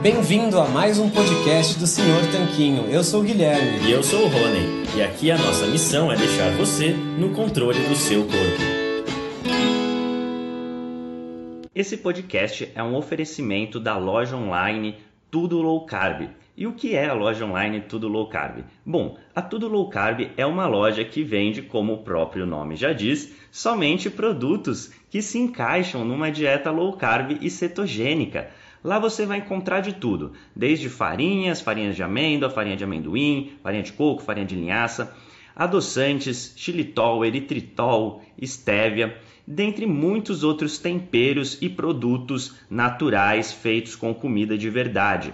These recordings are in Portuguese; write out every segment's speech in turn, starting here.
Bem-vindo a mais um podcast do Senhor Tanquinho. Eu sou o Guilherme. E eu sou o Rony. E aqui a nossa missão é deixar você no controle do seu corpo. Esse podcast é um oferecimento da loja online Tudo Low Carb. E o que é a loja online Tudo Low Carb? Bom, a Tudo Low Carb é uma loja que vende, como o próprio nome já diz, somente produtos que se encaixam numa dieta low carb e cetogênica. Lá você vai encontrar de tudo, desde farinhas, farinhas de amêndoa, farinha de amendoim, farinha de coco, farinha de linhaça, adoçantes, xilitol, eritritol, estévia, dentre muitos outros temperos e produtos naturais feitos com comida de verdade.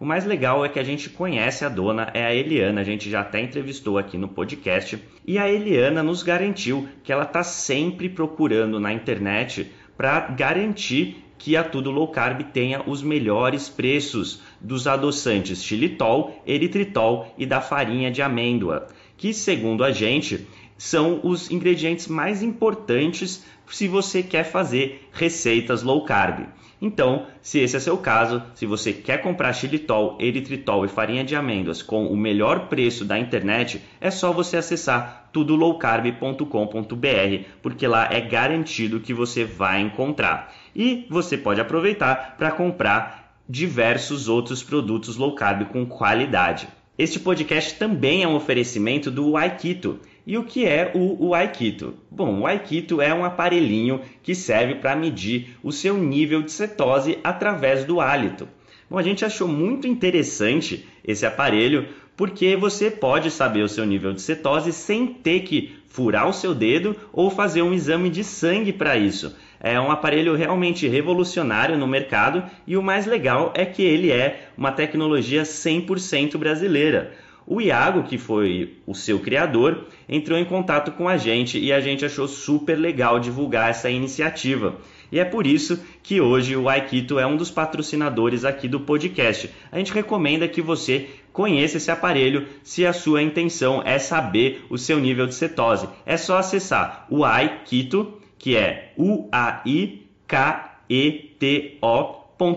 O mais legal é que a gente conhece a dona, é a Eliana, a gente já até entrevistou aqui no podcast, e a Eliana nos garantiu que ela está sempre procurando na internet para garantir que a Tudo Low Carb tenha os melhores preços dos adoçantes xilitol, eritritol e da farinha de amêndoa, que segundo a gente são os ingredientes mais importantes se você quer fazer receitas low carb. Então, se esse é seu caso, se você quer comprar xilitol, eritritol e farinha de amêndoas com o melhor preço da internet, é só você acessar tudolowcarb.com.br, porque lá é garantido que você vai encontrar. E você pode aproveitar para comprar diversos outros produtos low carb com qualidade. Este podcast também é um oferecimento do Aikito. E o que é o, o Aikito? Bom, o Aikito é um aparelhinho que serve para medir o seu nível de cetose através do hálito. Bom, a gente achou muito interessante esse aparelho porque você pode saber o seu nível de cetose sem ter que furar o seu dedo ou fazer um exame de sangue para isso. É um aparelho realmente revolucionário no mercado e o mais legal é que ele é uma tecnologia 100% brasileira. O Iago, que foi o seu criador, entrou em contato com a gente e a gente achou super legal divulgar essa iniciativa. E é por isso que hoje o Aikito é um dos patrocinadores aqui do podcast. A gente recomenda que você conheça esse aparelho se a sua intenção é saber o seu nível de cetose. É só acessar o Aikito, que é u a i k e t o.com.br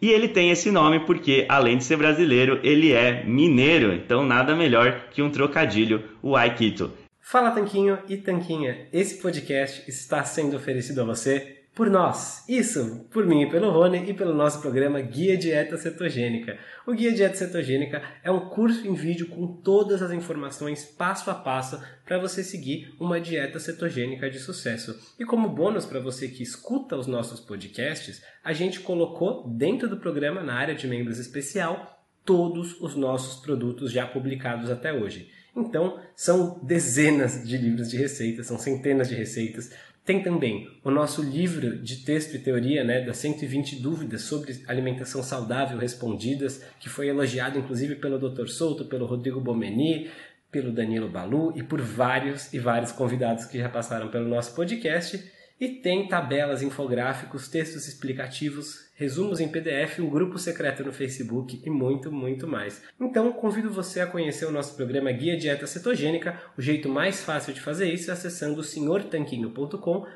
e ele tem esse nome porque, além de ser brasileiro, ele é mineiro, então nada melhor que um trocadilho, o Aikito. Fala Tanquinho e Tanquinha, esse podcast está sendo oferecido a você por nós. Isso, por mim pelo Rony e pelo nosso programa Guia Dieta Cetogênica. O Guia Dieta Cetogênica é um curso em vídeo com todas as informações passo a passo para você seguir uma dieta cetogênica de sucesso. E como bônus para você que escuta os nossos podcasts, a gente colocou dentro do programa, na área de membros especial, todos os nossos produtos já publicados até hoje. Então, são dezenas de livros de receitas, são centenas de receitas, tem também o nosso livro de texto e teoria, né, das 120 dúvidas sobre alimentação saudável respondidas, que foi elogiado inclusive pelo Dr. Souto, pelo Rodrigo Bomeni, pelo Danilo Balu e por vários e vários convidados que já passaram pelo nosso podcast. E tem tabelas, infográficos, textos explicativos, resumos em PDF, um grupo secreto no Facebook e muito, muito mais. Então, convido você a conhecer o nosso programa Guia Dieta Cetogênica. O jeito mais fácil de fazer isso é acessando senhortanquinho.com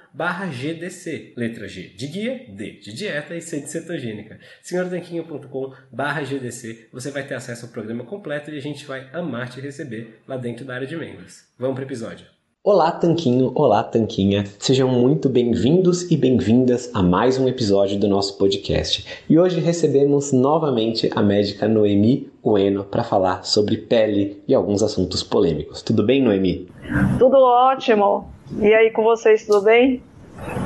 GDC. Letra G de guia, D de dieta e C de cetogênica. senhortanquinho.com GDC. Você vai ter acesso ao programa completo e a gente vai amar te receber lá dentro da área de membros. Vamos para o episódio. Olá, Tanquinho! Olá, Tanquinha! Sejam muito bem-vindos e bem-vindas a mais um episódio do nosso podcast. E hoje recebemos novamente a médica Noemi Ueno para falar sobre pele e alguns assuntos polêmicos. Tudo bem, Noemi? Tudo ótimo! E aí com vocês, tudo bem?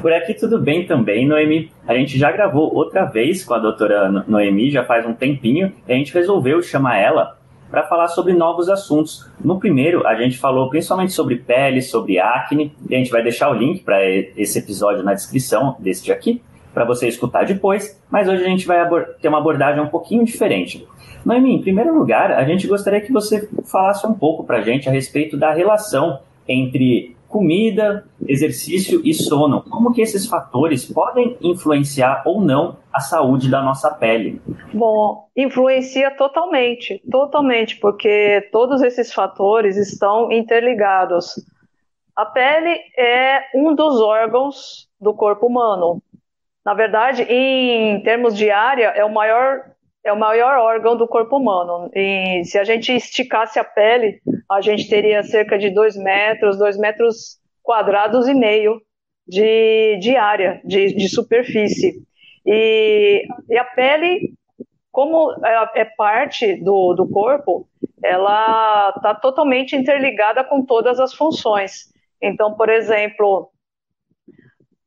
Por aqui tudo bem também, Noemi. A gente já gravou outra vez com a doutora Noemi, já faz um tempinho, e a gente resolveu chamar ela para falar sobre novos assuntos. No primeiro, a gente falou principalmente sobre pele, sobre acne, e a gente vai deixar o link para esse episódio na descrição deste aqui, para você escutar depois, mas hoje a gente vai ter uma abordagem um pouquinho diferente. Noemi, em primeiro lugar, a gente gostaria que você falasse um pouco para a gente a respeito da relação entre comida, exercício e sono. Como que esses fatores podem influenciar ou não a saúde da nossa pele? Bom, influencia totalmente, totalmente, porque todos esses fatores estão interligados. A pele é um dos órgãos do corpo humano. Na verdade, em termos de área, é o maior é o maior órgão do corpo humano. E se a gente esticasse a pele, a gente teria cerca de 2 metros, 2 metros quadrados e meio de, de área, de, de superfície. E, e, a pele, como é, é parte do, do corpo, ela está totalmente interligada com todas as funções. Então, por exemplo,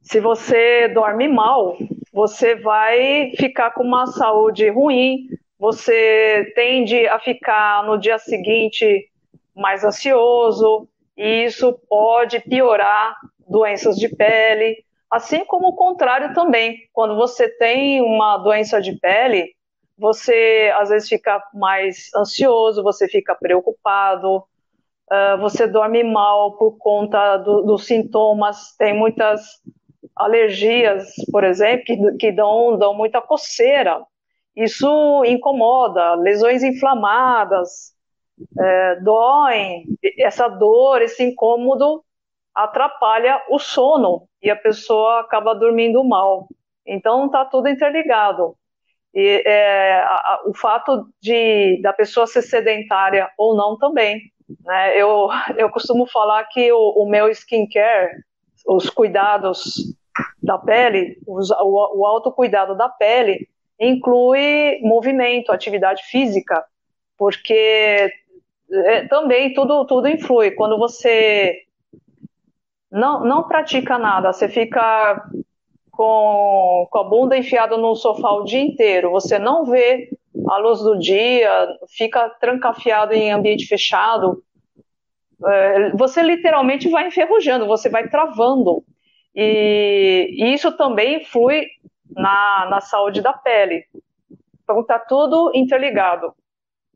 se você dorme mal, você vai ficar com uma saúde ruim, você tende a ficar no dia seguinte mais ansioso, e isso pode piorar doenças de pele, assim como o contrário também. Quando você tem uma doença de pele, você às vezes fica mais ansioso, você fica preocupado, uh, você dorme mal por conta do, dos sintomas, tem muitas alergias, por exemplo, que, que dão, dão muita coceira. Isso incomoda, lesões inflamadas, é, doem, essa dor, esse incômodo atrapalha o sono e a pessoa acaba dormindo mal. Então está tudo interligado. E é, a, a, o fato de da pessoa ser sedentária ou não também. Né? Eu, eu costumo falar que o, o meu skincare, os cuidados da pele, o, o autocuidado da pele, inclui movimento, atividade física, porque é, também tudo, tudo influi. Quando você não, não pratica nada, você fica com, com a bunda enfiada no sofá o dia inteiro, você não vê a luz do dia, fica trancafiado em ambiente fechado, é, você literalmente vai enferrujando, você vai travando. E, isso também influi na, na saúde da pele. Então está tudo interligado.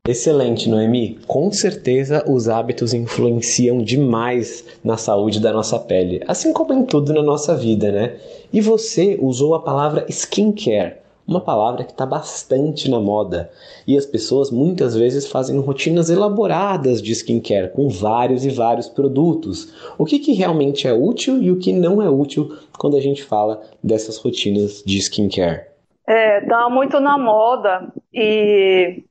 Excelente, Noemi. Com certeza os hábitos influenciam demais na saúde da nossa pele, assim como em tudo na nossa vida, né? E você usou a palavra skincare, uma palavra que está bastante na moda. E as pessoas muitas vezes fazem rotinas elaboradas de skincare com vários e vários produtos. O que, que realmente é útil e o que não é útil quando a gente fala dessas rotinas de skincare? É, tá muito na moda e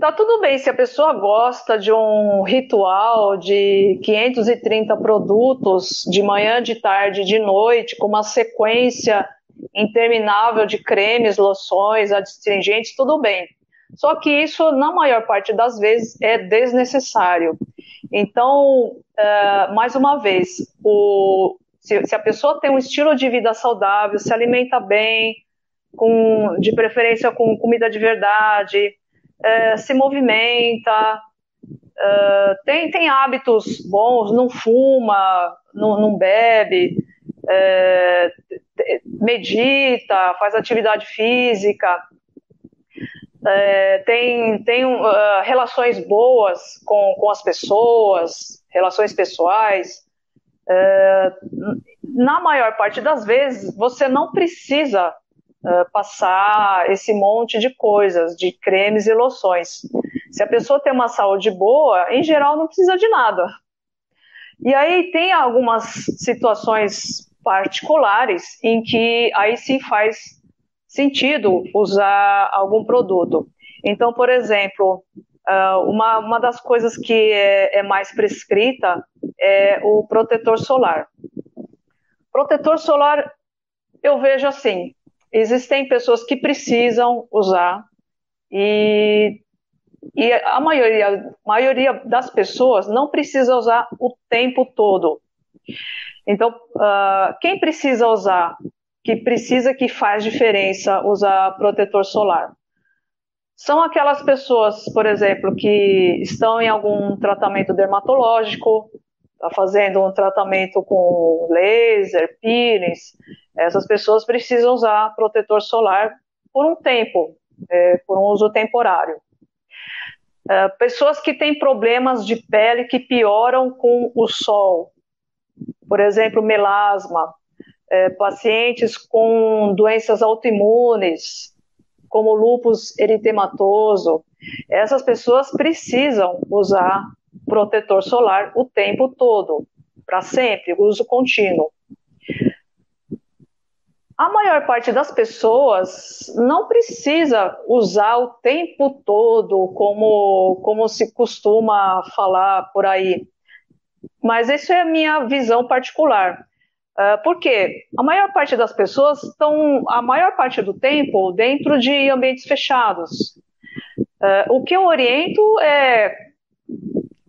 Tá tudo bem se a pessoa gosta de um ritual de 530 produtos de manhã, de tarde, de noite, com uma sequência interminável de cremes, loções, adstringentes, tudo bem. Só que isso, na maior parte das vezes, é desnecessário. Então, uh, mais uma vez, o, se, se, a pessoa tem um estilo de vida saudável, se alimenta bem, com, de preferência com comida de verdade, é, se movimenta, é, tem, tem hábitos bons, não fuma, não, não bebe, medita, faz atividade física, é, tem, tem uh, relações boas com, com as pessoas, relações pessoais. É, na maior parte das vezes, você não precisa uh, passar esse monte de coisas, de cremes e loções. Se a pessoa tem uma saúde boa, em geral não precisa de nada. E aí tem algumas situações particulares em que aí sim faz sentido usar algum produto. Então, por exemplo, uma, uma das coisas que é, é mais prescrita é o protetor solar. Protetor solar, eu vejo assim, existem pessoas que precisam usar e, e a maioria, maioria das pessoas não precisa usar o tempo todo. Então, uh, quem precisa usar, que precisa que faz diferença usar protetor solar, são aquelas pessoas, por exemplo, que estão em algum tratamento dermatológico, está fazendo um tratamento com laser, peelings, essas pessoas precisam usar protetor solar por um tempo, é, por um uso temporário. É, pessoas que têm problemas de pele que pioram com o sol, por exemplo, melasma, é, pacientes com doenças autoimunes, como lúpus eritematoso, essas pessoas precisam usar protetor solar o tempo todo, para sempre, uso contínuo. a maior parte das pessoas não precisa usar o tempo todo, como, como se costuma falar por aí. Mas isso é a minha visão particular. Uh, por quê? A maior parte das pessoas estão, a maior parte do tempo, dentro de ambientes fechados. Uh, o que eu oriento é,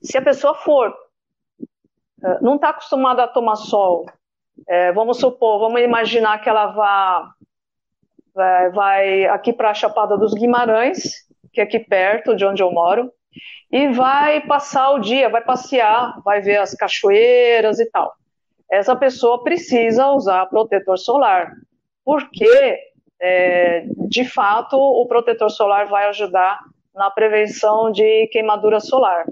se a pessoa for, uh, não está acostumada a tomar sol, é, vamos supor, vamos imaginar que ela vá vai, vai aqui para a Chapada dos Guimarães, que é aqui perto de onde eu moro, e vai passar o dia, vai passear, vai ver as cachoeiras e tal. Essa pessoa precisa usar protetor solar, porque é, de fato o protetor solar vai ajudar na prevenção de queimadura solar.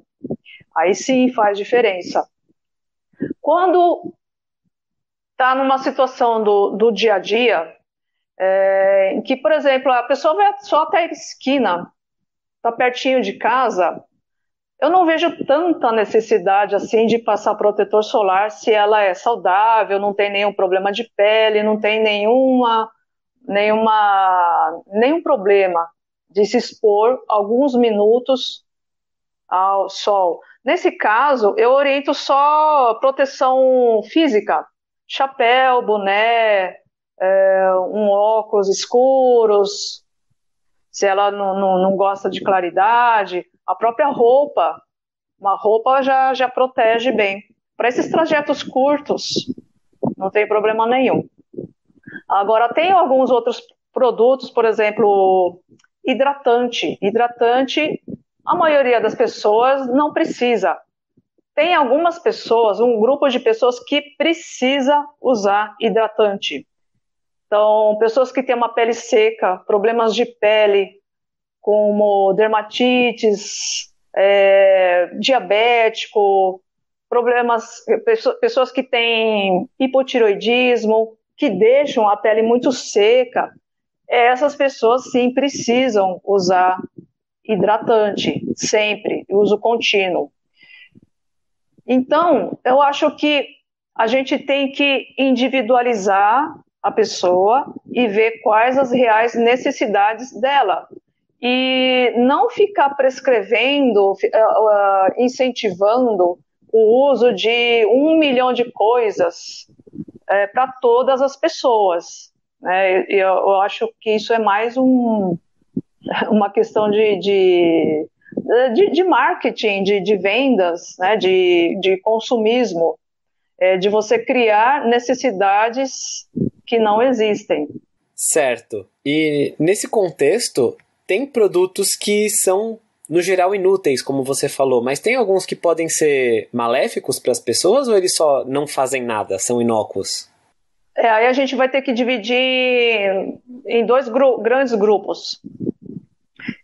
Aí sim faz diferença. Quando está numa situação do, do dia a dia, é, em que, por exemplo, a pessoa vai só até a esquina, está pertinho de casa, eu não vejo tanta necessidade assim de passar protetor solar se ela é saudável, não tem nenhum problema de pele, não tem nenhuma, nenhuma, nenhum problema de se expor alguns minutos ao sol. Nesse caso, eu oriento só proteção física, chapéu, boné, é, um óculos escuros, se ela não, não, não, gosta de claridade, a própria roupa, uma roupa já, já protege bem. Para esses trajetos curtos, não tem problema nenhum. Agora, tem alguns outros produtos, por exemplo, hidratante. Hidratante, a maioria das pessoas não precisa tem algumas pessoas, um grupo de pessoas que precisa usar hidratante. Então, pessoas que têm uma pele seca, problemas de pele, como dermatites, é, diabético, problemas, pessoas que têm hipotiroidismo, que deixam a pele muito seca, essas pessoas sim precisam usar hidratante, sempre, uso contínuo. Então, eu acho que a gente tem que individualizar a pessoa e ver quais as reais necessidades dela. E não ficar prescrevendo, uh, incentivando o uso de um milhão de coisas é, para todas as pessoas. Né? Eu, eu, acho que isso é mais um, uma questão de, de de, de marketing, de, de vendas, né, de, de consumismo, é, de você criar necessidades que não existem. Certo. E nesse contexto, tem produtos que são, no geral, inúteis, como você falou, mas tem alguns que podem ser maléficos para as pessoas ou eles só não fazem nada, são inócuos? É, aí a gente vai ter que dividir em dois gru grandes grupos.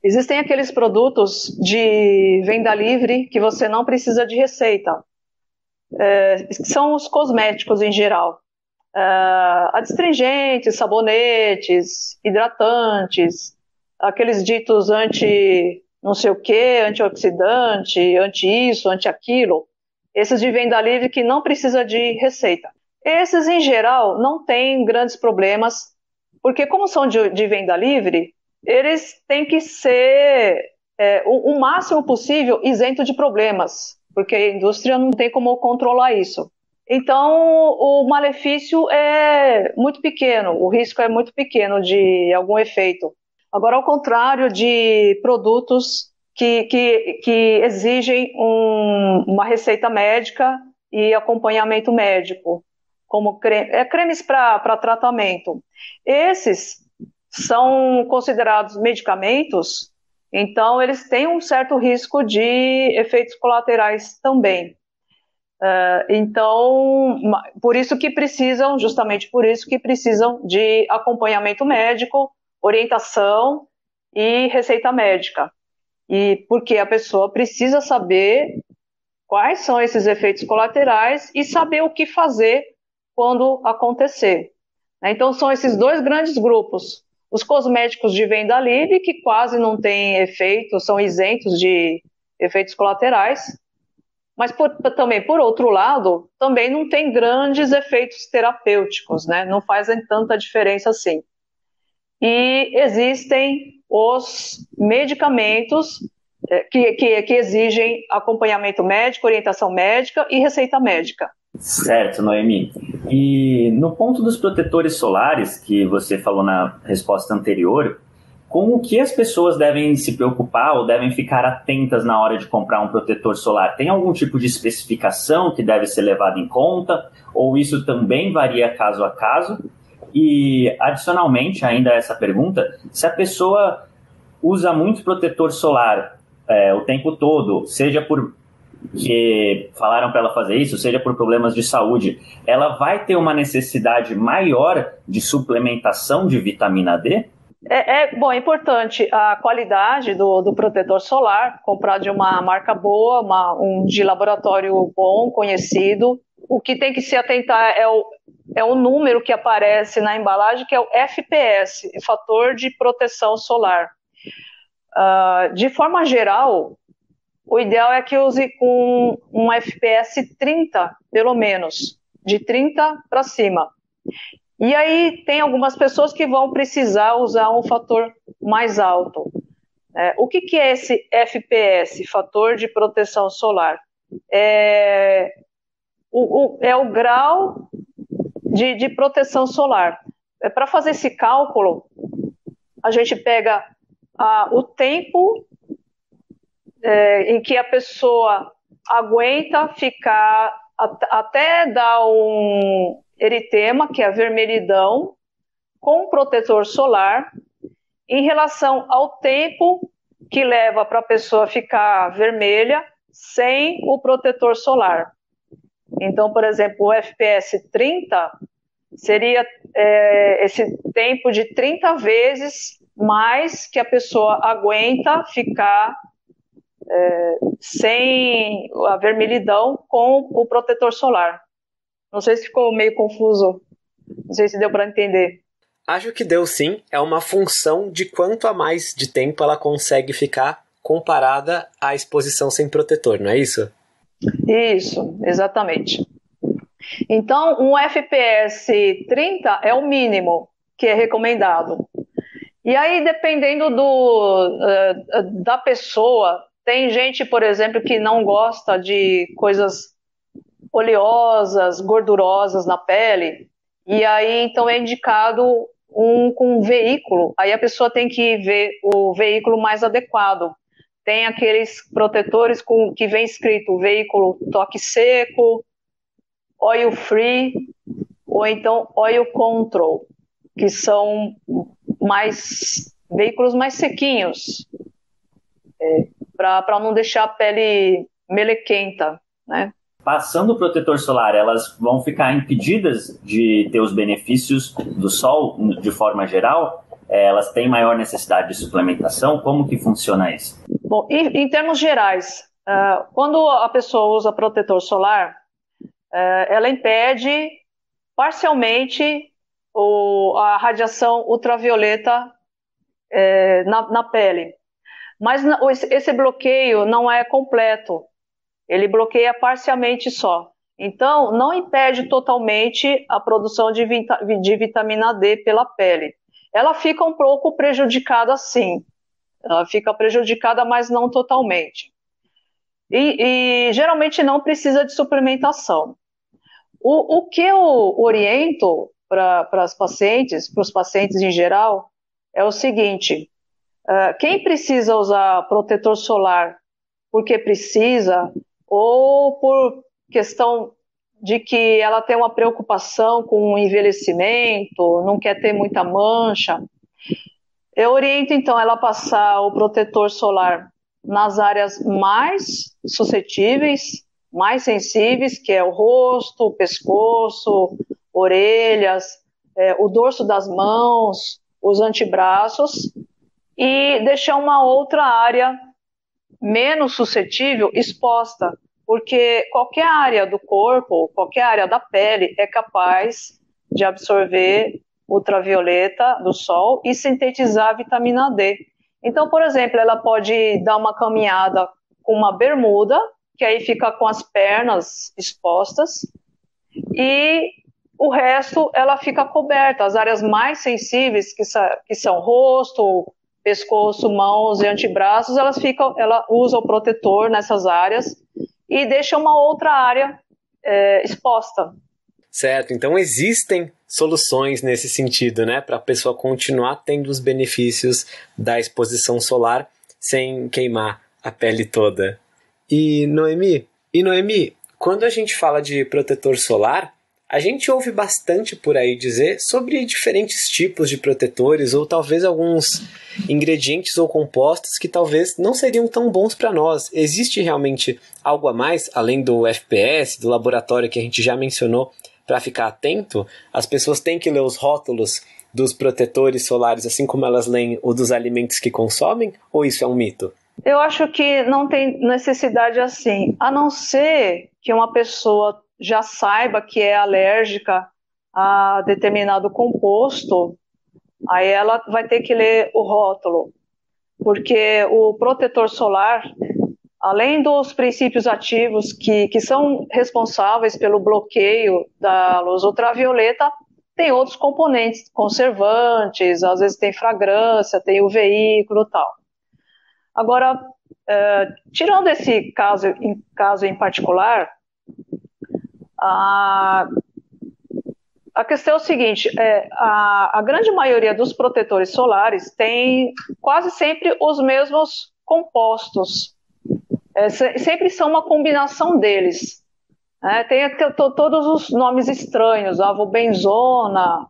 Existem aqueles produtos de venda livre que você não precisa de receita. É, são os cosméticos em geral. É, adstringentes, sabonetes, hidratantes, aqueles ditos anti não sei o que, antioxidante, anti isso, anti aquilo. Esses de venda livre que não precisa de receita. Esses, em geral, não têm grandes problemas, porque como são de, de venda livre, eles têm que ser é, o, o máximo possível isento de problemas, porque a indústria não tem como controlar isso. Então, o malefício é muito pequeno, o risco é muito pequeno de algum efeito. Agora, ao contrário de produtos que, que, que exigem um, uma receita médica e acompanhamento médico, como creme, é, cremes para tratamento. Esses são considerados medicamentos, então eles têm um certo risco de efeitos colaterais também. Uh, então, por isso que precisam, justamente por isso que precisam de acompanhamento médico, orientação e receita médica. E porque a pessoa precisa saber quais são esses efeitos colaterais e saber o que fazer quando acontecer. Então, são esses dois grandes grupos: os cosméticos de venda livre, que quase não têm efeito, são isentos de efeitos colaterais. Mas por, também, por outro lado, também não tem grandes efeitos terapêuticos, né? Não fazem tanta diferença assim. E existem os medicamentos é, que, que, que exigem acompanhamento médico, orientação médica e receita médica. Certo, Noemi. E no ponto dos protetores solares, que você falou na resposta anterior, com o que as pessoas devem se preocupar ou devem ficar atentas na hora de comprar um protetor solar? Tem algum tipo de especificação que deve ser levada em conta? Ou isso também varia caso a caso? E, adicionalmente, ainda a essa pergunta, se a pessoa usa muito protetor solar é, o tempo todo, seja por que falaram para ela fazer isso, seja por problemas de saúde, ela vai ter uma necessidade maior de suplementação de vitamina D? É, é, bom, é importante a qualidade do, do protetor solar, comprar de uma marca boa, uma, um de laboratório bom, conhecido. O que tem que se atentar é o, é o número que aparece na embalagem, que é o FPS, fator de proteção solar. Uh, de forma geral, o ideal é que use com um FPS 30, pelo menos, de 30 para cima. E aí tem algumas pessoas que vão precisar usar um fator mais alto. É, o que, que é esse FPS, fator de proteção solar? É o, o é o grau de, de proteção solar. É, Para fazer esse cálculo, a gente pega a, o tempo é, em que a pessoa aguenta ficar até dar um, eritema, que é a vermelhidão, com protetor solar, em relação ao tempo que leva para a pessoa ficar vermelha sem o protetor solar. Então, por exemplo, o FPS 30 seria é, esse tempo de 30 vezes mais que a pessoa aguenta ficar é, sem a vermelhidão com o protetor solar. Não sei se ficou meio confuso. Não sei se deu para entender. Acho que deu sim. É uma função de quanto a mais de tempo ela consegue ficar comparada à exposição sem protetor, não é isso? Isso, exatamente. Então, um FPS 30 é o mínimo que é recomendado. E aí, dependendo do, uh, da pessoa, tem gente, por exemplo, que não gosta de coisas oleosas, gordurosas na pele, e aí então é indicado um com um veículo. Aí a pessoa tem que ver o veículo mais adequado. Tem aqueles protetores com que vem escrito veículo toque seco, oil free ou então oil control, que são mais veículos mais sequinhos, é, para não deixar a pele melequenta, né? Passando o protetor solar, elas vão ficar impedidas de ter os benefícios do sol de forma geral? É, elas têm maior necessidade de suplementação? Como que funciona isso? Bom, em, em termos gerais, uh, quando a pessoa usa protetor solar, uh, ela impede parcialmente o, a radiação ultravioleta uh, na, na pele. Mas esse bloqueio não é completo ele bloqueia parcialmente só. Então, não impede totalmente a produção de, de vitamina D pela pele. Ela fica um pouco prejudicada sim. Ela fica prejudicada, mas não totalmente. E, e geralmente não precisa de suplementação. O, o que eu oriento para as pacientes, para os pacientes em geral, é o seguinte: uh, quem precisa usar protetor solar porque precisa, ou por questão de que ela tem uma preocupação com o envelhecimento, não quer ter muita mancha. Eu oriento então ela a passar o protetor solar nas áreas mais suscetíveis, mais sensíveis, que é o rosto, o pescoço, orelhas, é, o dorso das mãos, os antebraços, e deixar uma outra área menos suscetível exposta, porque qualquer área do corpo, qualquer área da pele é capaz de absorver ultravioleta do sol e sintetizar vitamina D. Então, por exemplo, ela pode dar uma caminhada com uma bermuda que aí fica com as pernas expostas, e o resto ela fica coberta. As áreas mais sensíveis, que, que são rosto, pescoço, mãos e antebraços, elas ficam, ela usa o protetor nessas áreas e deixa uma outra área é, exposta. Certo, então existem soluções nesse sentido, né, para a pessoa continuar tendo os benefícios da exposição solar sem queimar a pele toda. E Noemi, e Noemi, quando a gente fala de protetor solar, a gente ouve bastante por aí dizer sobre diferentes tipos de protetores ou talvez alguns ingredientes ou compostos que talvez não seriam tão bons para nós. Existe realmente algo a mais além do FPS, do laboratório que a gente já mencionou, para ficar atento? As pessoas têm que ler os rótulos dos protetores solares assim como elas leem o dos alimentos que consomem ou isso é um mito? Eu acho que não tem necessidade assim, a não ser que uma pessoa já saiba que é alérgica a determinado composto, aí ela vai ter que ler o rótulo, porque o protetor solar, além dos princípios ativos que, que são responsáveis pelo bloqueio da luz ultravioleta, tem outros componentes, conservantes, às vezes tem fragrância, tem o veículo tal. Agora, uh, tirando esse caso em, caso em particular, a, a questão é o seguinte: é, a, a grande maioria dos protetores solares tem quase sempre os mesmos compostos. É, sempre são uma combinação deles. É, tem todos os nomes estranhos, avobenzona,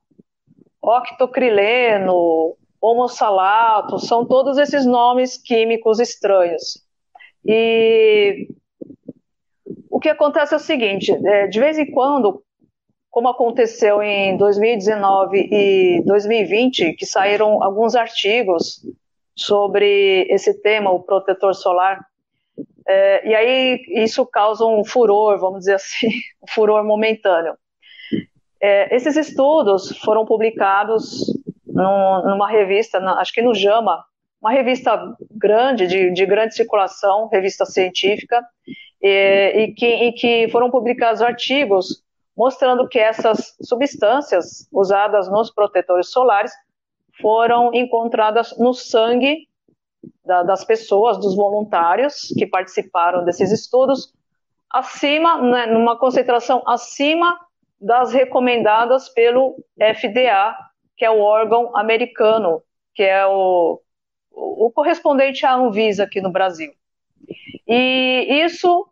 octocrileno, homossalato, são todos esses nomes químicos estranhos. E o que acontece é o seguinte: é, de vez em quando, como aconteceu em 2019 e 2020, que saíram alguns artigos sobre esse tema, o protetor solar, é, e aí isso causa um furor, vamos dizer assim, um furor momentâneo. É, esses estudos foram publicados num, numa revista, na, acho que no JAMA, uma revista grande, de, de grande circulação, revista científica, e, e, que, em que foram publicados artigos mostrando que essas substâncias usadas nos protetores solares foram encontradas no sangue da, das pessoas, dos voluntários que participaram desses estudos, acima, né, numa concentração acima das recomendadas pelo FDA, que é o órgão americano, que é o, o correspondente à Anvisa aqui no Brasil. E isso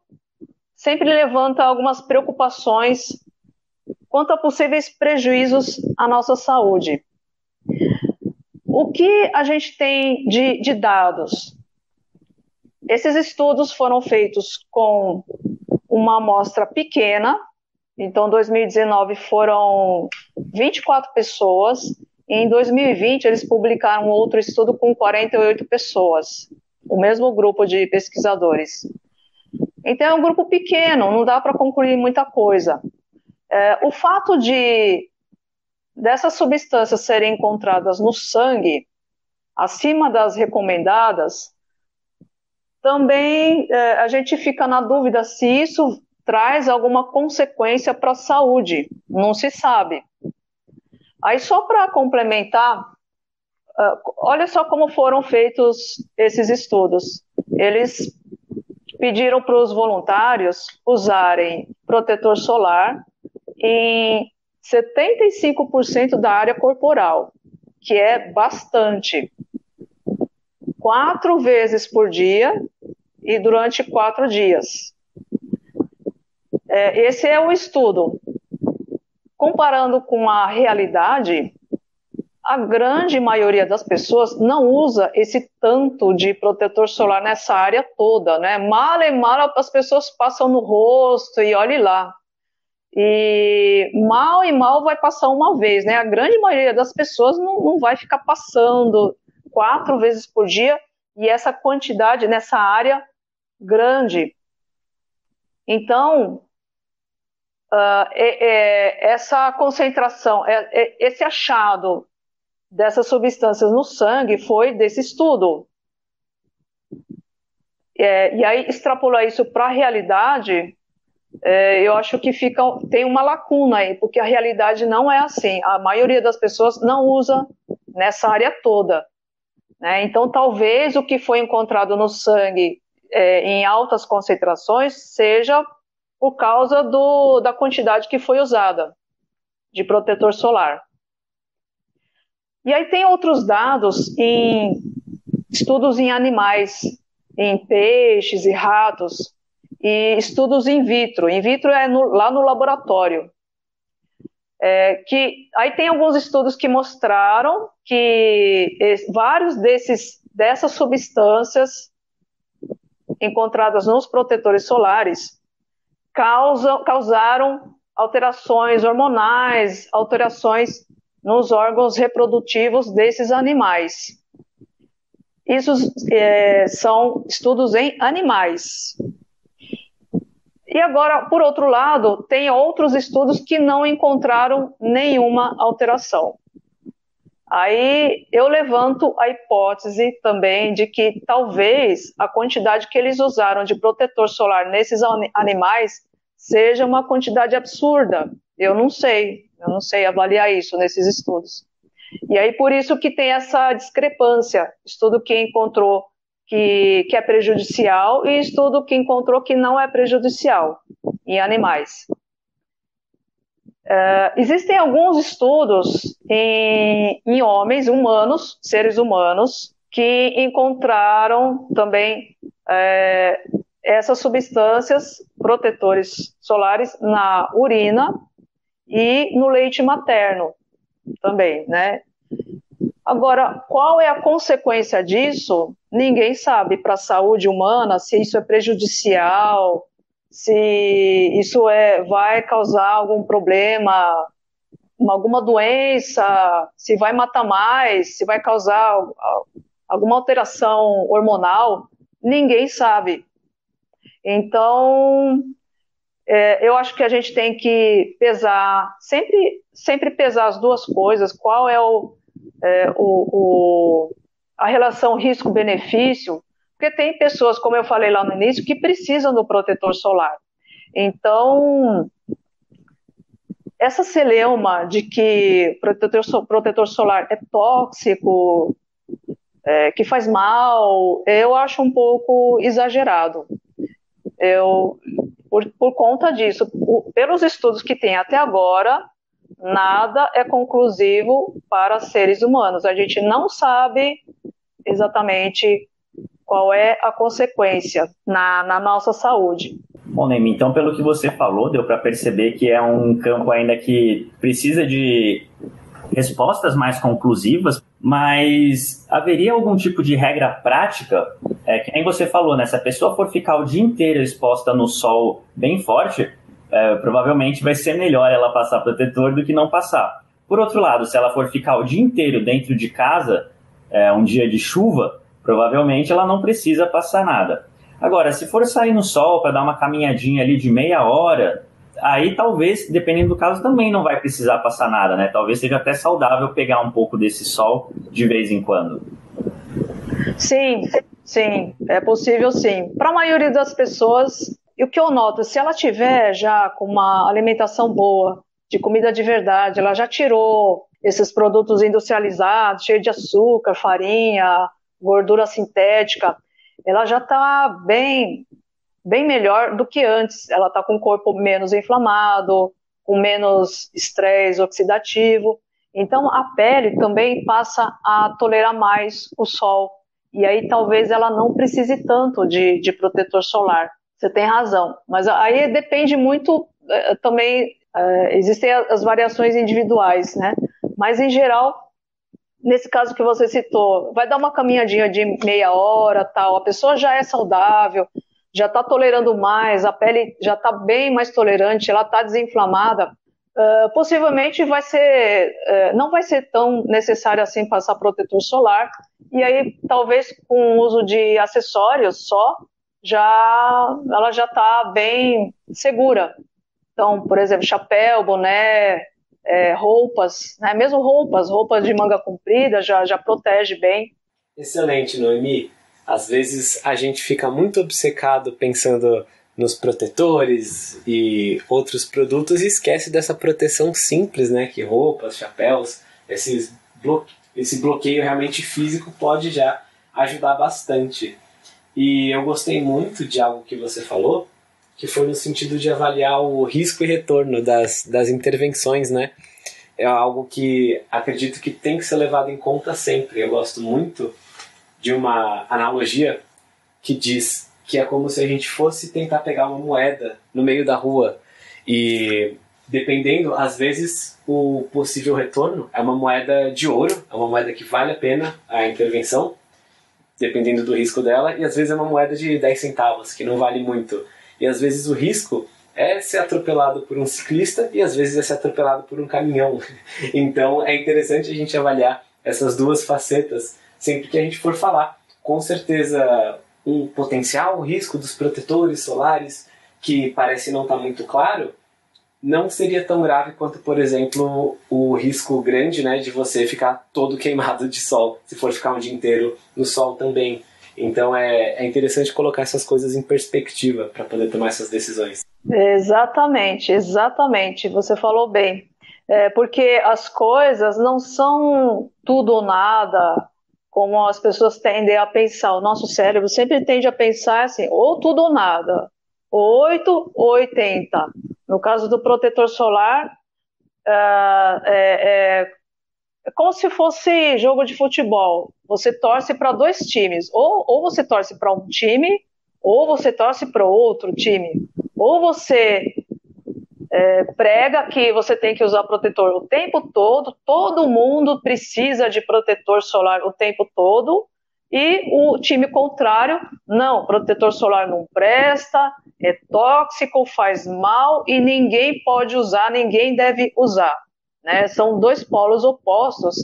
sempre levanta algumas preocupações quanto a possíveis prejuízos à nossa saúde. O que a gente tem de, de dados? Esses estudos foram feitos com uma amostra pequena, então, 2019 foram 24 pessoas. Em 2020, eles publicaram outro estudo com 48 pessoas, o mesmo grupo de pesquisadores. Então, é um grupo pequeno, não dá para concluir muita coisa. É, o fato de dessas substâncias serem encontradas no sangue, acima das recomendadas, também é, a gente fica na dúvida se isso traz alguma consequência para a saúde, não se sabe. Aí, só para complementar, uh, olha só como foram feitos esses estudos. Eles pediram para os voluntários usarem protetor solar em 75% da área corporal, que é bastante. Quatro vezes por dia e durante quatro dias. É, esse é o estudo. Comparando com a realidade, a grande maioria das pessoas não usa esse tanto de protetor solar nessa área toda, né? Mal e mal as pessoas passam no rosto e olhe lá. E mal e mal vai passar uma vez, né? A grande maioria das pessoas não, não vai ficar passando quatro vezes por dia e essa quantidade nessa área grande. Então, uh, é, é, essa concentração, é, é, esse achado dessas substâncias no sangue foi desse estudo. é, e aí extrapolar isso para a realidade, é, eu acho que fica, tem uma lacuna aí, porque a realidade não é assim. A maioria das pessoas não usa nessa área toda. Né? Então, talvez o que foi encontrado no sangue é, em altas concentrações seja por causa do, da quantidade que foi usada de protetor solar. E aí tem outros dados em estudos em animais, em peixes e ratos, e estudos in vitro. In vitro é no, lá no laboratório. É, que aí tem alguns estudos que mostraram que vários desses dessas substâncias encontradas nos protetores solares causam, causaram alterações hormonais, alterações nos órgãos reprodutivos desses animais. Isso é, são estudos em animais. E agora, por outro lado, tem outros estudos que não encontraram nenhuma alteração. Aí eu levanto a hipótese também de que talvez a quantidade que eles usaram de protetor solar nesses animais seja uma quantidade absurda. Eu não sei, eu não sei avaliar isso nesses estudos. E aí por isso que tem essa discrepância, estudo que encontrou que, que é prejudicial e estudo que encontrou que não é prejudicial em animais. Uh, existem alguns estudos em, em homens humanos, seres humanos, que encontraram também é, essas substâncias protetores solares na urina e no leite materno também, né? Agora, qual é a consequência disso? Ninguém sabe para a saúde humana se isso é prejudicial, se isso é, vai causar algum problema, alguma doença, se vai matar mais, se vai causar alguma alteração hormonal, ninguém sabe. Então, é, eu acho que a gente tem que pesar, sempre, sempre pesar as duas coisas, qual é o, é, o, o a relação risco-benefício, porque tem pessoas, como eu falei lá no início, que precisam do protetor solar. Então, essa celeuma de que protetor, protetor solar é tóxico, é, que faz mal, eu acho um pouco exagerado. Eu, por, por conta disso, o, pelos estudos que tem até agora, nada é conclusivo para seres humanos. A gente não sabe exatamente qual é a consequência na, na nossa saúde. Bom, Nemi, então pelo que você falou, deu para perceber que é um campo ainda que precisa de respostas mais conclusivas, mas haveria algum tipo de regra prática? É, que nem você falou, né? Se a pessoa for ficar o dia inteiro exposta no sol bem forte, é, provavelmente vai ser melhor ela passar protetor do que não passar. Por outro lado, se ela for ficar o dia inteiro dentro de casa, é, um dia de chuva, provavelmente ela não precisa passar nada. Agora, se for sair no sol para dar uma caminhadinha ali de meia hora, aí talvez, dependendo do caso, também não vai precisar passar nada, né? Talvez seja até saudável pegar um pouco desse sol de vez em quando. Sim, sim, é possível sim. Para a maioria das pessoas, e o que eu noto, se ela tiver já com uma alimentação boa, de comida de verdade, ela já tirou esses produtos industrializados, cheios de açúcar, farinha, gordura sintética, ela já está bem, bem melhor do que antes. Ela está com o corpo menos inflamado, com menos estresse oxidativo. Então a pele também passa a tolerar mais o sol. E aí talvez ela não precise tanto de, de protetor solar. Você tem razão. Mas aí depende muito eh, também. Eh, existem as variações individuais, né? Mas em geral nesse caso que você citou, vai dar uma caminhadinha de meia hora, tal, a pessoa já é saudável, já está tolerando mais, a pele já está bem mais tolerante, ela está desinflamada, uh, possivelmente vai ser, uh, não vai ser tão necessário assim passar protetor solar, e aí talvez com o uso de acessórios só, já ela já está bem segura. Então, por exemplo, chapéu, boné, é, roupas, né? mesmo roupas, roupas de manga comprida já, já protege bem. Excelente, Noemi. Às vezes a gente fica muito obcecado pensando nos protetores e outros produtos e esquece dessa proteção simples, né? Que roupas, chapéus, esses blo esse bloqueio realmente físico pode já ajudar bastante. E eu gostei muito de algo que você falou, que foi no sentido de avaliar o risco e retorno das, das intervenções, né? É algo que acredito que tem que ser levado em conta sempre. Eu gosto muito de uma analogia que diz que é como se a gente fosse tentar pegar uma moeda no meio da rua e dependendo, às vezes o possível retorno é uma moeda de ouro, é uma moeda que vale a pena a intervenção, dependendo do risco dela, e às vezes é uma moeda de 10 centavos, que não vale muito. E às vezes o risco é ser atropelado por um ciclista e às vezes é ser atropelado por um caminhão. Então é interessante a gente avaliar essas duas facetas sempre que a gente for falar. Com certeza, um potencial risco dos protetores solares que parece não estar tá muito claro não seria tão grave quanto, por exemplo, o risco grande né, de você ficar todo queimado de sol, se for ficar um dia inteiro no sol também. Então é, é interessante colocar essas coisas em perspectiva para poder tomar essas decisões. Exatamente, exatamente. Você falou bem. É, porque as coisas não são tudo ou nada, como as pessoas tendem a pensar. O nosso cérebro sempre tende a pensar assim, ou tudo ou nada, 8 ou 80. No caso do protetor solar, uh, é, é, é como se fosse jogo de futebol. Você torce para dois times. Ou, ou você torce para um time, ou você torce para outro time. Ou você é, prega que você tem que usar protetor o tempo todo, todo mundo precisa de protetor solar o tempo todo, e o time contrário, não, protetor solar não presta, é tóxico, faz mal e ninguém pode usar, ninguém deve usar. Né? São dois polos opostos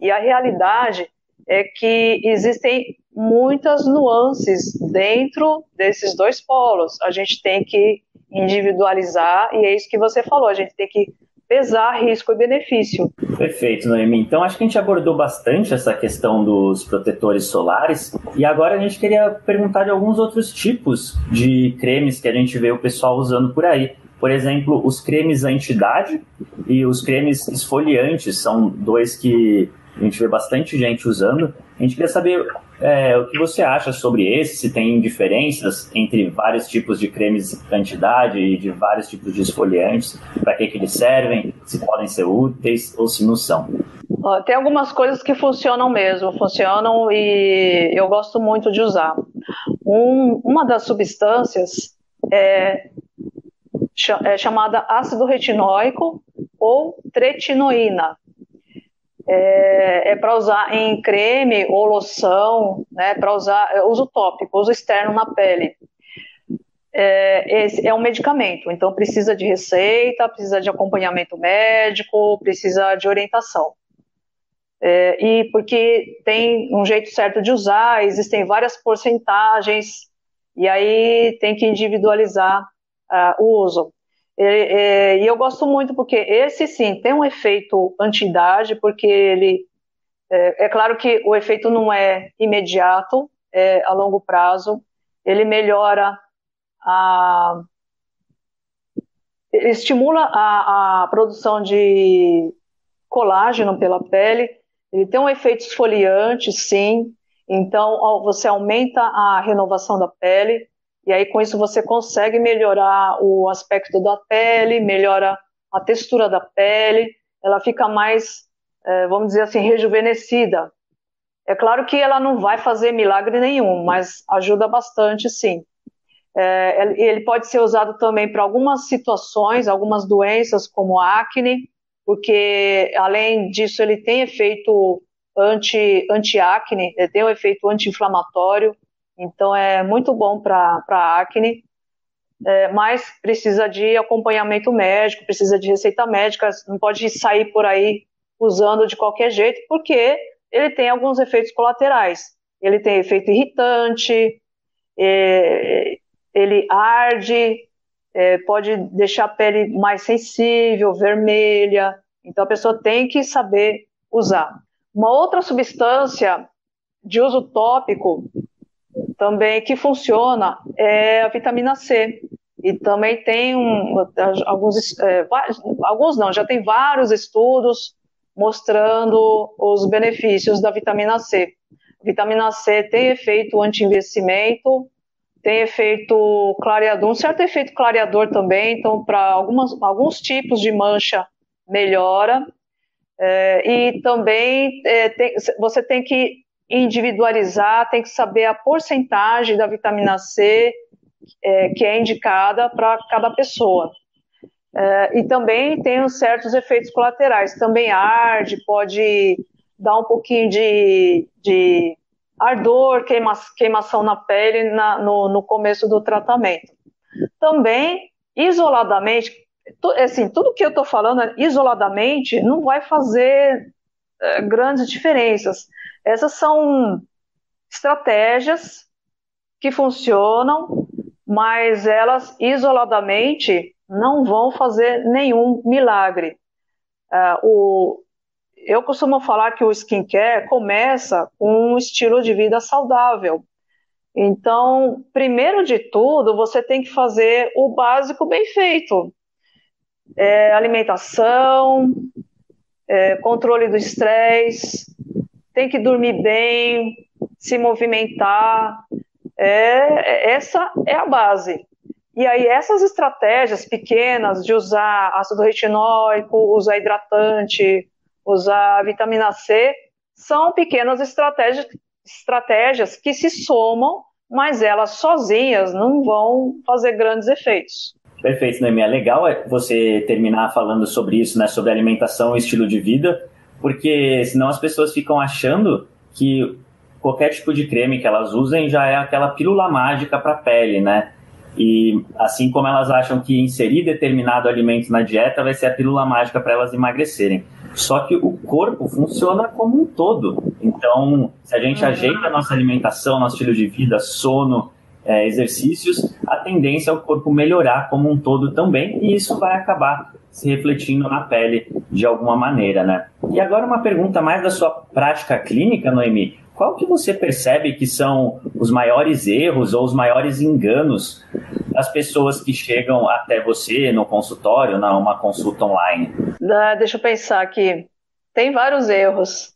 e a realidade é que existem muitas nuances dentro desses dois polos. A gente tem que individualizar e é isso que você falou, a gente tem que pesar risco e benefício. Perfeito, Noemi. Então acho que a gente abordou bastante essa questão dos protetores solares e agora a gente queria perguntar de alguns outros tipos de cremes que a gente vê o pessoal usando por aí. Por exemplo, os cremes anti-idade e os cremes esfoliantes são dois que a gente vê bastante gente usando. A gente queria saber é, o que você acha sobre esse, se tem diferenças entre vários tipos de cremes anti-idade e de vários tipos de esfoliantes, para que, que eles servem, se podem ser úteis ou se não são. Tem algumas coisas que funcionam mesmo, funcionam e eu gosto muito de usar. Um, uma das substâncias é, é chamada ácido retinóico ou tretinoína é, é para usar em creme ou loção, né, para usar, uso tópico, uso externo na pele. É, é um medicamento, então precisa de receita, precisa de acompanhamento médico, precisa de orientação. É, e porque tem um jeito certo de usar, existem várias porcentagens, e aí tem que individualizar uh, o uso. É, e eu gosto muito porque esse sim tem um efeito anti-idade, porque ele é, é, claro que o efeito não é imediato, é a longo prazo. Ele melhora a estimula a, a produção de colágeno pela pele. Ele tem um efeito esfoliante, sim. Então você aumenta a renovação da pele. E aí, com isso, você consegue melhorar o aspecto da pele, melhora a textura da pele, ela fica mais, é, vamos dizer assim, rejuvenescida. É claro que ela não vai fazer milagre nenhum, mas ajuda bastante, sim. É, ele pode ser usado também para algumas situações, algumas doenças, como acne, porque além disso ele tem efeito anti-acne, anti ele tem um efeito anti-inflamatório, então é muito bom para acne, é, mas precisa de acompanhamento médico, precisa de receita médica, não pode sair por aí usando de qualquer jeito, porque ele tem alguns efeitos colaterais. Ele tem efeito irritante, é, ele arde, é, pode deixar a pele mais sensível, vermelha. Então a pessoa tem que saber usar. Uma outra substância de uso tópico também que funciona é a vitamina C. E também tem um, alguns, é, alguns não, já tem vários estudos mostrando os benefícios da vitamina C. vitamina C tem efeito anti-envelhecimento, tem efeito clareador, um certo efeito clareador também, então para alguns tipos de mancha melhora. É, e também é, tem, você tem que individualizar, tem que saber a porcentagem da vitamina C é, que é indicada para cada pessoa. É, e também tem certos efeitos colaterais. Também arde, pode dar um pouquinho de, de ardor, queima, queimação na pele na, no, no começo do tratamento. Também, isoladamente, tu, assim, tudo que eu estou falando isoladamente não vai fazer é, grandes diferenças. Essas são estratégias que funcionam, mas elas isoladamente não vão fazer nenhum milagre. Uh, o, eu costumo falar que o skincare começa com um estilo de vida saudável. Então, primeiro de tudo, você tem que fazer o básico bem feito: é, alimentação, é, controle do estresse, tem que dormir bem, se movimentar. É, essa é a base. E aí essas estratégias pequenas de usar ácido retinóico, usar hidratante, usar vitamina C, são pequenas estratégias, estratégias que se somam, mas elas sozinhas não vão fazer grandes efeitos. Perfeito, Noemi. É legal você terminar falando sobre isso, né, sobre alimentação e estilo de vida, porque senão as pessoas ficam achando que qualquer tipo de creme que elas usem já é aquela pílula mágica para a pele, né? E assim como elas acham que inserir determinado alimento na dieta vai ser a pílula mágica para elas emagrecerem. Só que o corpo funciona como um todo. Então, se a gente uhum. ajeita a nossa alimentação, nosso estilo de vida, sono, é, exercícios, a tendência é o corpo melhorar como um todo também, e isso vai acabar se refletindo na pele de alguma maneira, né? E agora uma pergunta mais da sua prática clínica, Noemi. Qual que você percebe que são os maiores erros ou os maiores enganos das pessoas que chegam até você no consultório, numa consulta online? Deixa eu pensar aqui. Tem vários erros.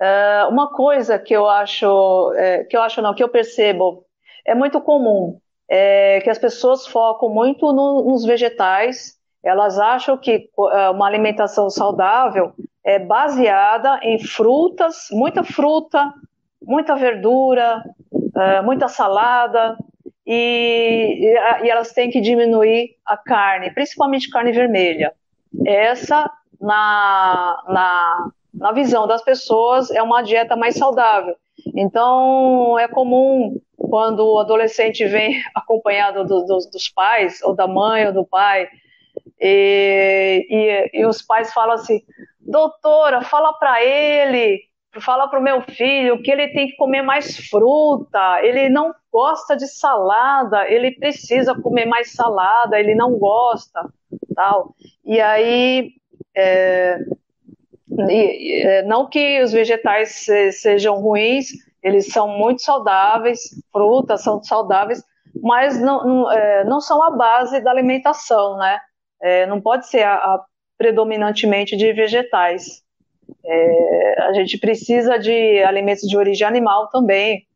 Uh, uma coisa que eu acho, é, que eu acho não, que eu percebo, é muito comum, é que as pessoas focam muito no, nos vegetais elas acham que é, uma alimentação saudável é baseada em frutas, muita fruta, muita verdura, é, muita salada, e, e elas têm que diminuir a carne, principalmente carne vermelha. Essa, na, na, na visão das pessoas, é uma dieta mais saudável. Então, é comum quando o adolescente vem acompanhado do, do, dos pais, ou da mãe ou do pai, e, e, e os pais falam assim: doutora, fala para ele, fala para o meu filho que ele tem que comer mais fruta, ele não gosta de salada, ele precisa comer mais salada, ele não gosta, tal. E aí, é, é, não que os vegetais sejam ruins, eles são muito saudáveis, frutas são saudáveis, mas não, não, é, não são a base da alimentação, né? é, não pode ser a, a predominantemente de vegetais. É, a gente precisa de alimentos de origem animal também,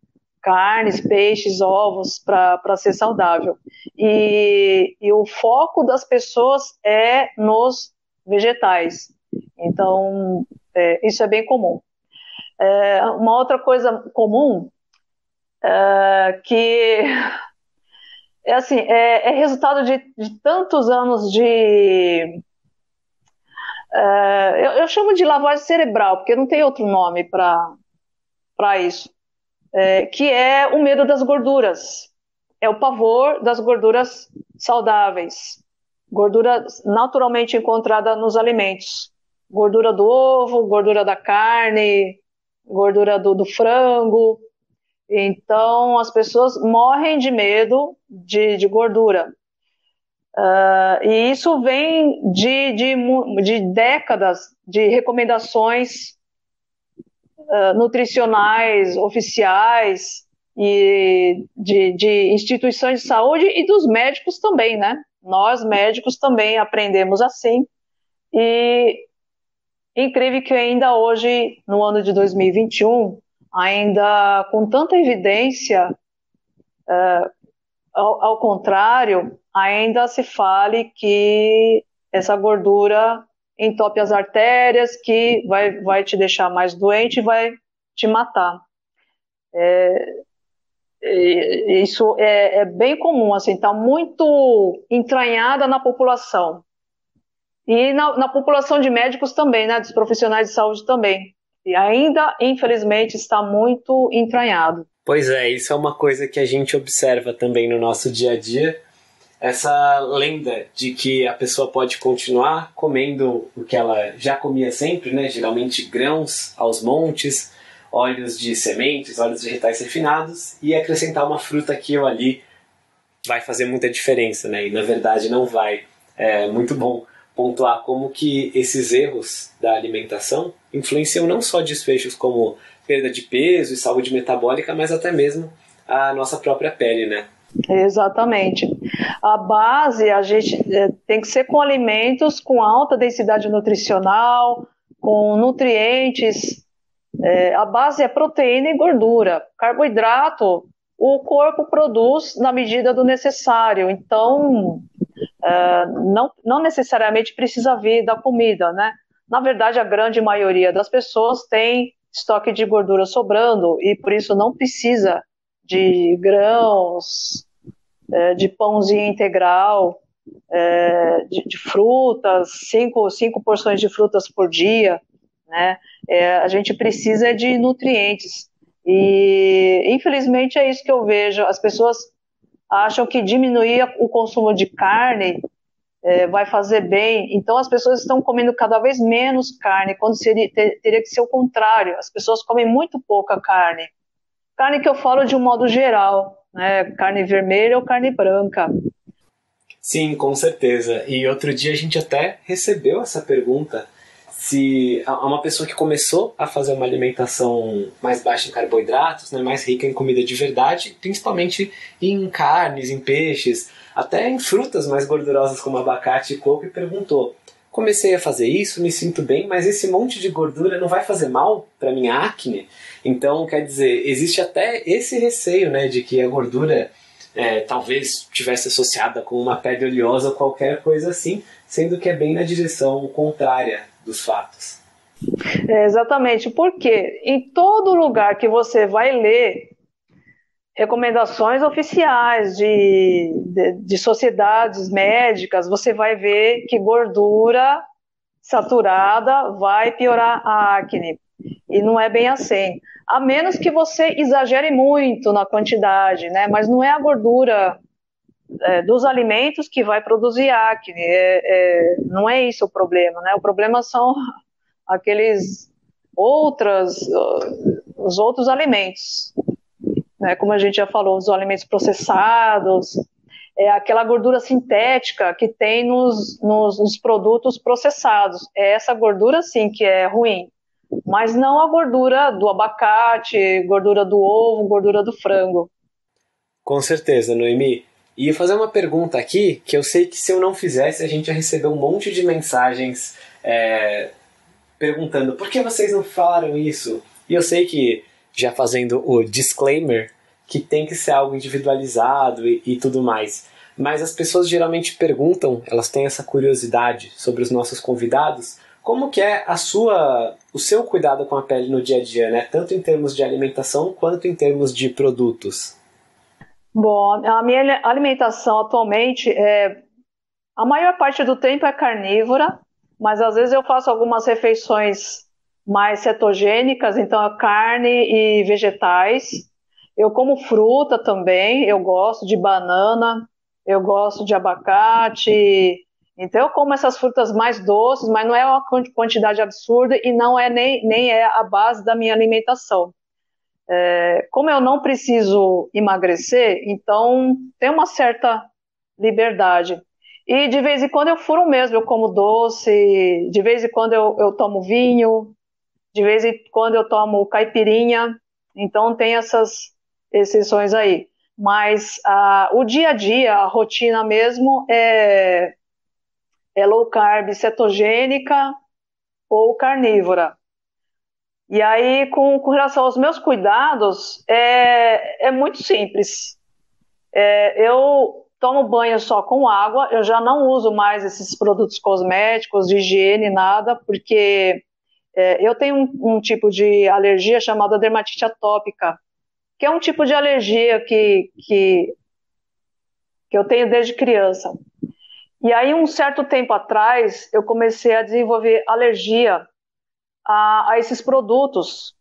carnes, peixes, ovos, para ser saudável. E, e, o foco das pessoas é nos vegetais. Então, é, isso é bem comum. É, uma outra coisa comum é, que é assim, é, é resultado de, de, tantos anos de. É, eu, eu, chamo de lavagem cerebral, porque não tem outro nome para isso. É, que é o medo das gorduras. É o pavor das gorduras saudáveis. Gordura naturalmente encontrada nos alimentos. Gordura do ovo, gordura da carne, gordura do, do frango, então, as pessoas morrem de medo de, de gordura. Uh, e isso vem de, de, de, décadas de recomendações uh, nutricionais oficiais, e de, de instituições de saúde e dos médicos também, né? Nós médicos também aprendemos assim e incrível que ainda hoje, no ano de 2021, ainda com tanta evidência, uh, ao, ao, contrário, ainda se fale que essa gordura entope as artérias, que vai, vai te deixar mais doente e vai te matar. É, isso é, é, bem comum, assim, está muito entranhada na população. E na, na, população de médicos também, né, dos profissionais de saúde também. E ainda, infelizmente, está muito entranhado. Pois é, isso é uma coisa que a gente observa também no nosso dia a dia. Essa lenda de que a pessoa pode continuar comendo o que ela já comia sempre, né? Geralmente grãos aos montes, óleos de sementes, óleos vegetais refinados e acrescentar uma fruta aqui ou ali vai fazer muita diferença, né? E na verdade não vai. É muito bom pontuar como que esses erros da alimentação influenciam não só desfechos como perda de peso e saúde metabólica, mas até mesmo a nossa própria pele, né? Exatamente. A base a gente é, tem que ser com alimentos com alta densidade nutricional, com nutrientes. É, a base é proteína e gordura. Carboidrato, o corpo produz na medida do necessário. Então, uh, não, não necessariamente precisa vir da comida, né? Na verdade, a grande maioria das pessoas tem estoque de gordura sobrando e por isso não precisa de grãos, uh, de pãozinho integral, de, de, frutas, cinco, cinco porções de frutas por dia, né? É, a gente precisa de nutrientes. E infelizmente é isso que eu vejo. As pessoas acham que diminuir o consumo de carne é, vai fazer bem. Então as pessoas estão comendo cada vez menos carne, quando seria, ter, teria que ser o contrário. As pessoas comem muito pouca carne. Carne que eu falo de um modo geral, né? Carne vermelha ou carne branca. Sim, com certeza. E outro dia a gente até recebeu essa pergunta se uma pessoa que começou a fazer uma alimentação mais baixa em carboidratos, né, mais rica em comida de verdade, principalmente em carnes, em peixes, até em frutas mais gordurosas como abacate e coco, e perguntou: comecei a fazer isso, me sinto bem, mas esse monte de gordura não vai fazer mal para minha acne? Então, quer dizer, existe até esse receio, né, de que a gordura é, talvez tivesse associada com uma pele oleosa ou qualquer coisa assim, sendo que é bem na direção contrária dos fatos. É, exatamente, porque em todo lugar que você vai ler recomendações oficiais de, de, de sociedades médicas, você vai ver que gordura saturada vai piorar a acne. E não é bem assim. A menos que você exagere muito na quantidade, né? Mas não é a gordura é, dos alimentos que vai produzir acne. É, é, não é isso o problema, né? O problema são aqueles outras, os outros alimentos, né? Como a gente já falou, os alimentos processados, é aquela gordura sintética que tem nos, nos, nos produtos processados. É essa gordura sim que é ruim, mas não a gordura do abacate, gordura do ovo, gordura do frango. Com certeza, Noemi. E fazer uma pergunta aqui, que eu sei que se eu não fizesse, a gente ia receber um monte de mensagens é, perguntando por que vocês não falaram isso? E eu sei que, já fazendo o disclaimer, que tem que ser algo individualizado e, e tudo mais. Mas as pessoas geralmente perguntam, elas têm essa curiosidade sobre os nossos convidados, como que é a sua, o seu cuidado com a pele no dia a dia, né? Tanto em termos de alimentação quanto em termos de produtos. Bom, a minha alimentação atualmente é a maior parte do tempo é carnívora, mas às vezes eu faço algumas refeições mais cetogênicas, então é carne e vegetais. Eu como fruta também, eu gosto de banana, eu gosto de abacate. Então eu como essas frutas mais doces, mas não é uma quantidade absurda e não é nem, nem é a base da minha alimentação. É, como eu não preciso emagrecer, então tem uma certa liberdade. E de vez em quando eu furo mesmo, eu como doce, de vez em quando eu, eu tomo vinho, de vez em quando eu tomo caipirinha. Então tem essas, exceções aí. Mas uh, o dia a dia, a rotina mesmo é, é low carb cetogênica ou carnívora. E aí, com, com relação aos meus cuidados, é, é muito simples. É, eu tomo banho só com água, eu já não uso mais esses produtos cosméticos, de higiene, nada, porque é, eu tenho um, um, tipo de alergia chamada dermatite atópica, que é um tipo de alergia que, que, que eu tenho desde criança. E aí, um certo tempo atrás, eu comecei a desenvolver alergia a, a esses produtos.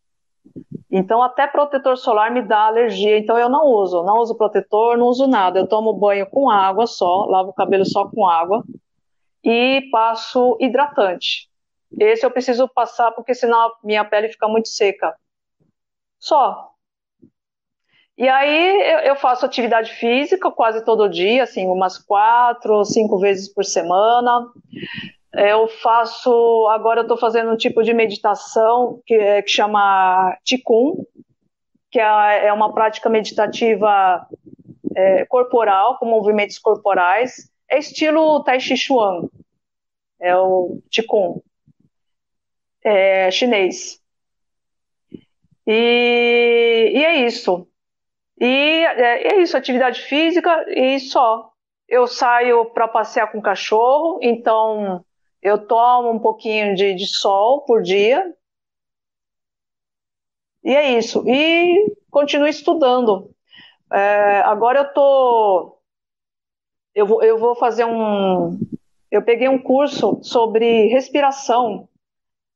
Então, até protetor solar me dá alergia, então eu não uso. Não uso protetor, não uso nada. Eu tomo banho com água só, lavo o cabelo só com água e passo hidratante. Esse eu preciso passar porque senão minha pele fica muito seca. Só. E aí eu faço atividade física quase todo dia, assim, umas quatro ou cinco vezes por semana. Eu faço, agora eu estou fazendo um tipo de meditação que, é, que chama Qigong, que é, é uma prática meditativa é, corporal, com movimentos corporais. É estilo Tai Chi Chuan, é o Qigong, é chinês. E, e é isso. E é, é isso, atividade física e só. Eu saio para passear com o cachorro, então eu tomo um pouquinho de, de sol por dia. E é isso. E continuo estudando. É, agora eu tô. Eu vou, eu vou fazer um. Eu peguei um curso sobre respiração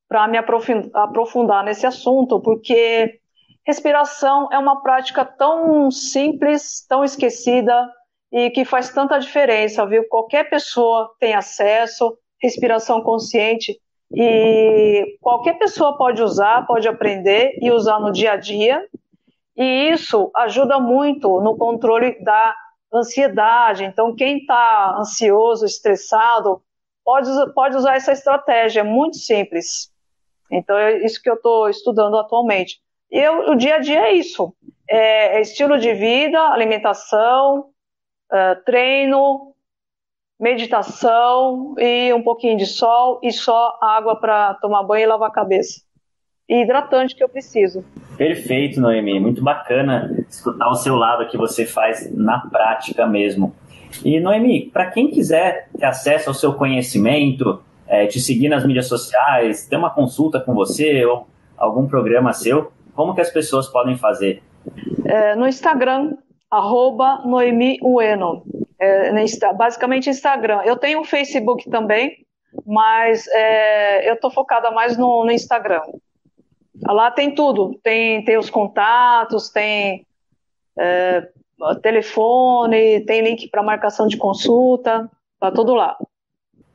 para me aprofundar nesse assunto, porque respiração é uma prática tão simples, tão esquecida e que faz tanta diferença, viu? Qualquer pessoa tem acesso, respiração consciente e qualquer pessoa pode usar, pode aprender e usar no dia a dia. E isso ajuda muito no controle da ansiedade. Então, quem está ansioso, estressado, pode, pode usar essa estratégia, é muito simples. Então, é isso que eu estou estudando atualmente. E o dia a dia é isso: é, é estilo de vida, alimentação, uh, treino, meditação e um pouquinho de sol e só água para tomar banho e lavar a cabeça. E hidratante que eu preciso. Perfeito, Noemi. Muito bacana escutar o seu lado que você faz na prática mesmo. E, Noemi, para quem quiser ter acesso ao seu conhecimento, é, te seguir nas mídias sociais, ter uma consulta com você ou algum programa seu, como que as pessoas podem fazer? É, no Instagram, arroba Noemi Ueno é, basicamente Instagram. Eu tenho o Facebook também, mas é, eu estou focada mais no, no, Instagram. Lá tem tudo, tem, tem os contatos, tem é, telefone, tem link para marcação de consulta, tá tudo lá.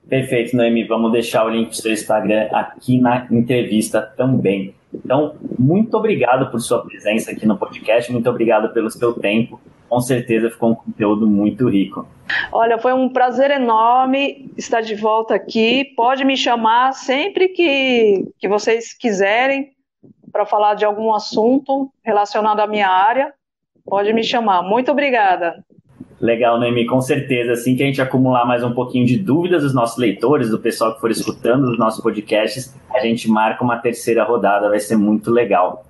Perfeito, Noemi. Vamos deixar o link do seu Instagram aqui na entrevista também. Então, muito obrigado por sua presença aqui no podcast, muito obrigado pelo seu tempo com certeza ficou um conteúdo muito rico. Olha, foi um prazer enorme estar de volta aqui. Pode me chamar sempre que, que vocês quiserem para falar de algum assunto relacionado à minha área. Pode me chamar. Muito obrigada. Legal, Noemi, com certeza. Assim que a gente acumular mais um pouquinho de dúvidas dos nossos leitores, do pessoal que for escutando os nossos podcasts, a gente marca uma terceira rodada, vai ser muito legal.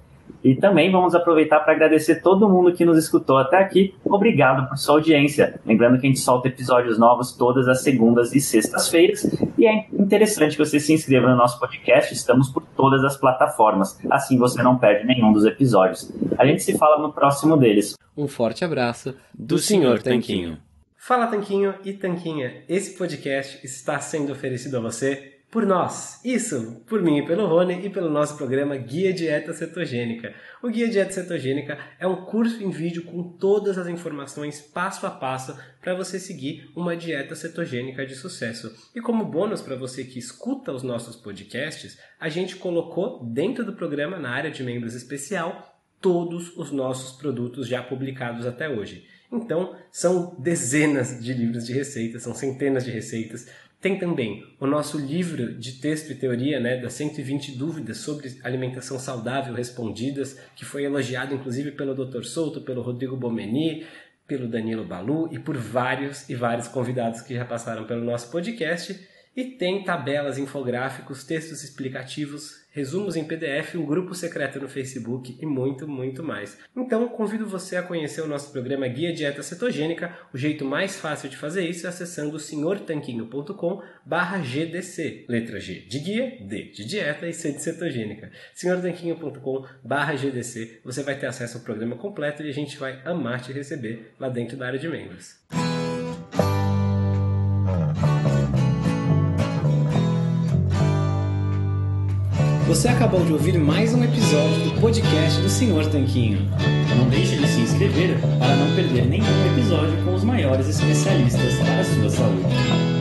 E também vamos aproveitar para agradecer todo mundo que nos escutou até aqui. Obrigado por sua audiência. Lembrando que a gente solta episódios novos todas as segundas e sextas-feiras. E é interessante que você se inscreva no nosso podcast. Estamos por todas as plataformas. Assim você não perde nenhum dos episódios. A gente se fala no próximo deles. Um forte abraço do, do Sr. Tanquinho. Fala Tanquinho e Tanquinha. Esse podcast está sendo oferecido a você por nós. Isso, por mim e pelo Rony e pelo nosso programa Guia Dieta Cetogênica. O Guia Dieta Cetogênica é um curso em vídeo com todas as informações passo a passo para você seguir uma dieta cetogênica de sucesso. E como bônus para você que escuta os nossos podcasts, a gente colocou dentro do programa, na área de membros especial, todos os nossos produtos já publicados até hoje. Então, são dezenas de livros de receitas, são centenas de receitas Tem também o nosso livro de texto e teoria, né, das 120 dúvidas sobre alimentação saudável respondidas, que foi elogiado inclusive pelo Dr. Souto, pelo Rodrigo Bomeni, pelo Danilo Balu e por vários e vários convidados que já passaram pelo nosso podcast. E tem tabelas, infográficos, textos explicativos, resumos em PDF, um grupo secreto no Facebook e muito, muito mais. Então, convido você a conhecer o nosso programa Guia Dieta Cetogênica. O jeito mais fácil de fazer isso é acessando senhortanquinho.com barra GDC. Letra G de guia, D de dieta e C de cetogênica. senhortanquinho.com barra GDC. Você vai ter acesso ao programa completo e a gente vai amar te receber lá dentro da área de membros. Você acabou de ouvir mais um episódio do podcast do Senhor Tanquinho. Não deixe de se inscrever para não perder nenhum episódio com os maiores especialistas para a sua saúde.